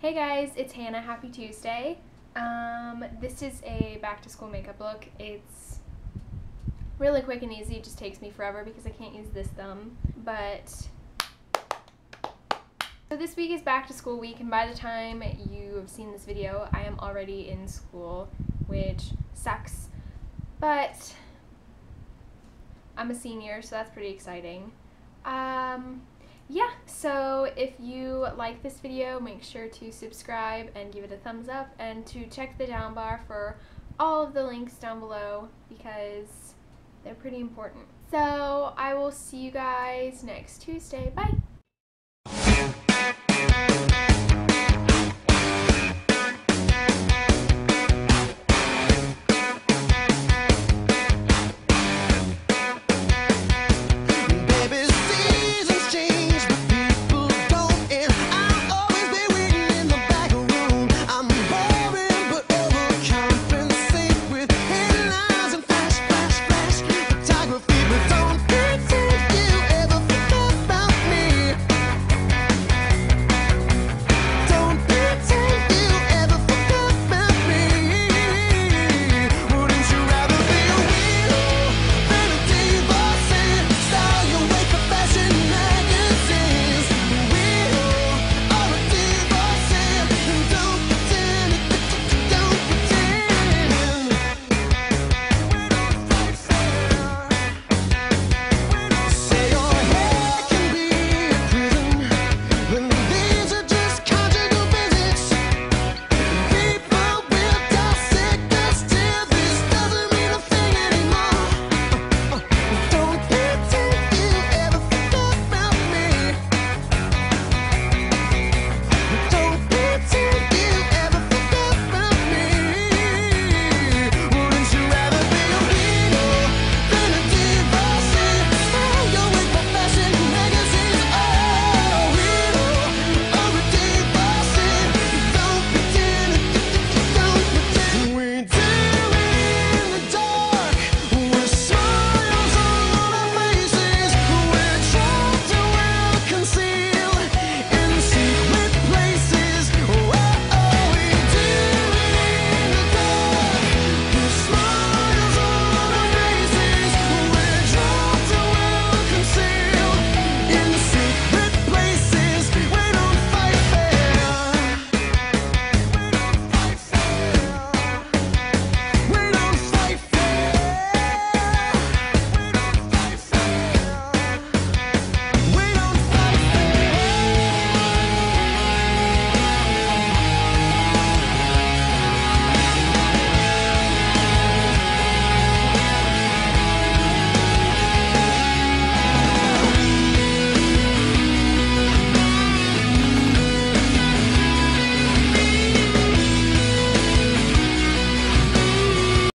Hey guys, it's Hannah. Happy Tuesday. Um, this is a back to school makeup look. It's really quick and easy. It just takes me forever because I can't use this thumb. But so this week is back to school week, and by the time you have seen this video, I am already in school, which sucks. But I'm a senior, so that's pretty exciting. Um, yeah, so if you like this video, make sure to subscribe and give it a thumbs up and to check the down bar for all of the links down below because they're pretty important. So I will see you guys next Tuesday. Bye!